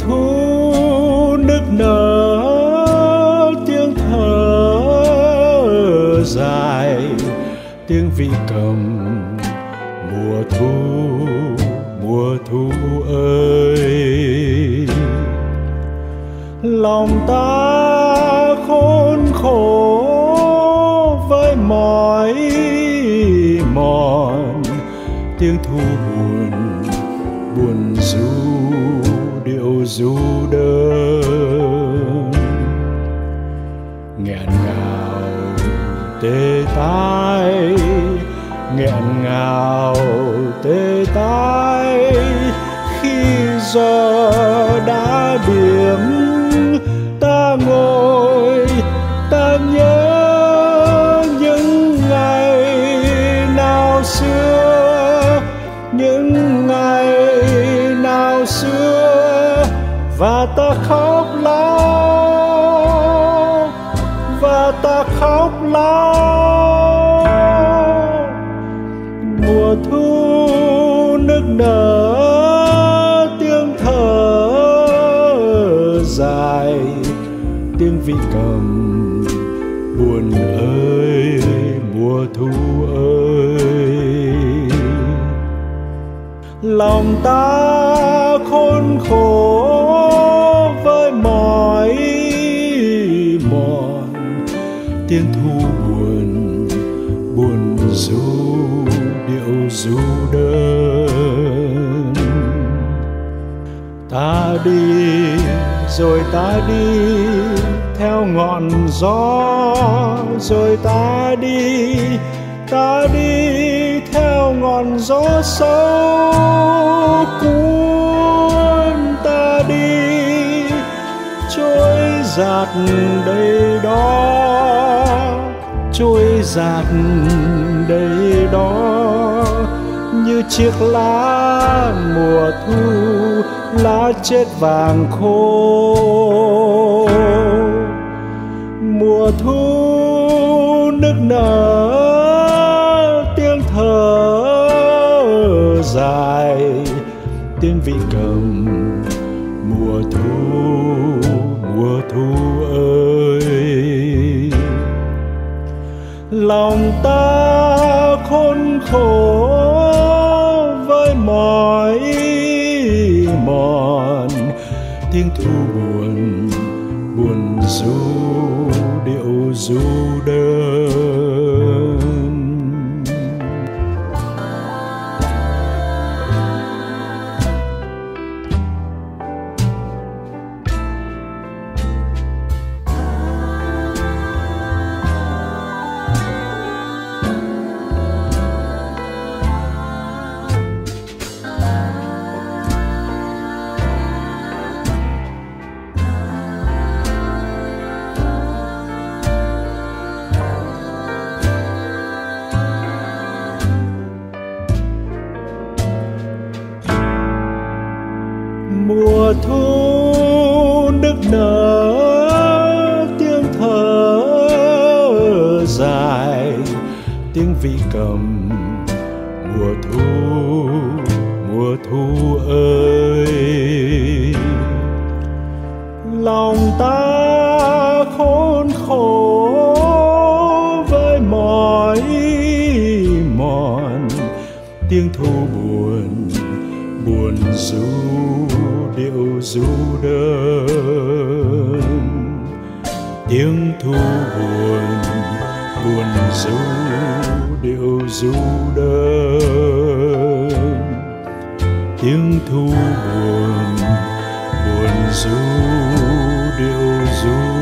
thu nức nở, tiếng thở dài, tiếng vị cầm mùa thu mùa thu ơi. Lòng ta khốn khổ với mỏi mòn, tiếng thu buồn du đơn. Nghẹn ngào tê tái nghẹn ngào tê tái khi giờ đã điểm và ta khóc lóc, và ta khóc lóc. Mùa thu nức nở, tiếng thở dài. Tiếng vị cầm, buồn ơi, mùa thu ơi. Lòng ta tiếng thu buồn buồn du điệu du đơn. Ta đi rồi ta đi theo ngọn gió, rồi ta đi ta đi theo ngọn gió sâu cuốn ta đi. Trôi giạt đây đó trôi giạt đây đó, như chiếc lá mùa thu, lá chết vàng khô. Mùa thu nức nở, tiếng thở dài, tiếng vị cầm, mùa thu mùa thu ơi. Lòng ta khốn khổ với mỏi mòn. Tiếng thu buồn buồn du điệu du đơn. Tiếng vi cầm. Mùa thu mùa thu ơi, lòng ta khốn khổ với mỏi mòn. Tiếng thu buồn buồn du điệu du đơn. Tiếng thu buồn buồn du điệu du đơn. Tiếng thu buồn buồn du điệu du